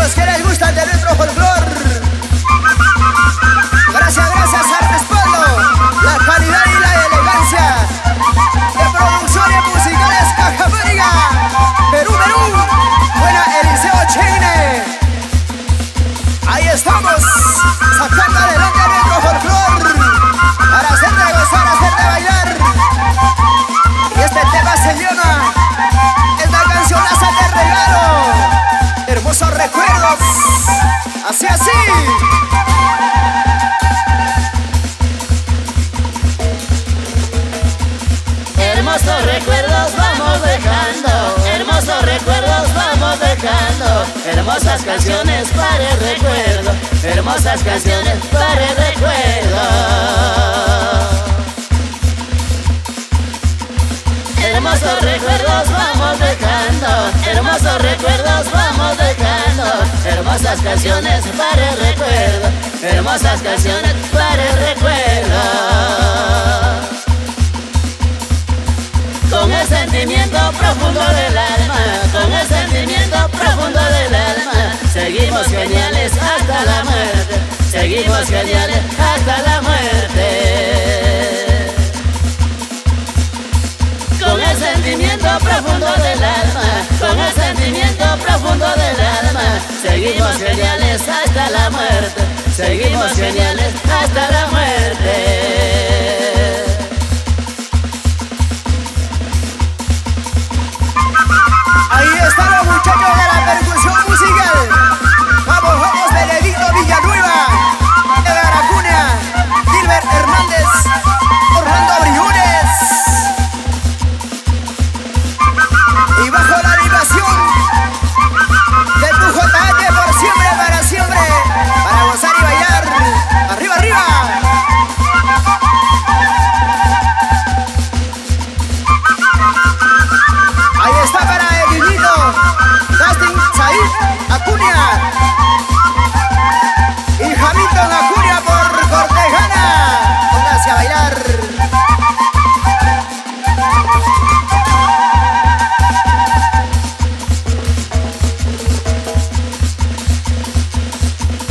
amigos que les gustan de nuestro. Recuerdos Así, así. Hermosos recuerdos vamos dejando, hermosos recuerdos vamos dejando, hermosas canciones para el recuerdo, hermosas canciones para el recuerdo. Canciones para el recuerdo, hermosas canciones para el recuerdo. Con el sentimiento profundo del alma, con el sentimiento profundo del alma, seguimos geniales hasta la muerte, seguimos geniales hasta la muerte. Seguimos geniales hasta la muerte, seguimos geniales hasta la muerte. Ahí están los muchachos de la percusión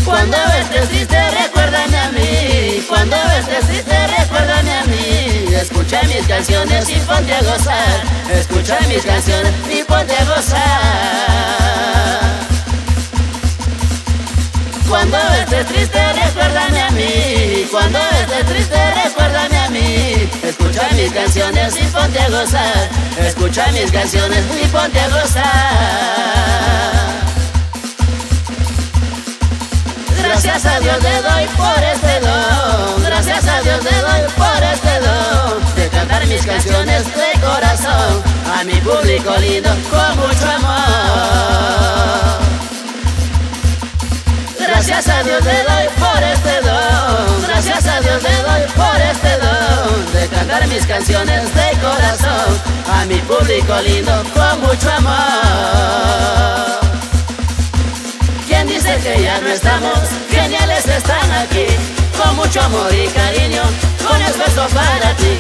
Cuando estés triste recuérdame a mí Cuando estés triste recuérdame a mí. Escucha mis canciones y ponte a gozar. Escucha mis canciones y ponte a gozar. Cuando estés triste recuérdame a mí Cuando estés triste recuérdame a mí. Escucha mis canciones y ponte a gozar. Escucha mis canciones y ponte a gozar Gracias a Dios le doy por este don, gracias a Dios le doy por este don de cantar mis canciones de corazón a mi público lindo con mucho amor. Gracias a Dios le doy por este don, gracias a Dios le doy por este don de cantar mis canciones de corazón a mi público lindo con mucho amor. ¿Quién dice que ya no estamos? Están aquí, con mucho amor y cariño, con esfuerzo para ti.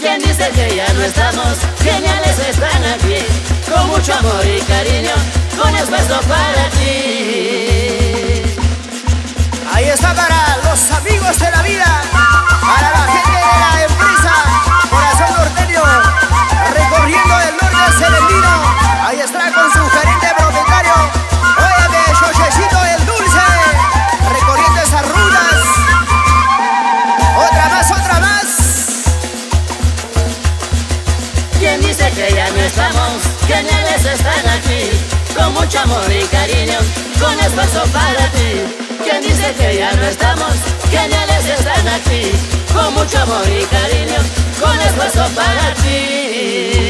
¿Quién dice que ya no estamos? Geniales están aquí, con mucho amor y cariño, con esfuerzo para ti. Ahí está para los estamos? Geniales están aquí, con mucho amor y cariño, con esfuerzo para ti. ¿Quién dice que ya no estamos? Geniales están aquí, con mucho amor y cariño, con esfuerzo para ti.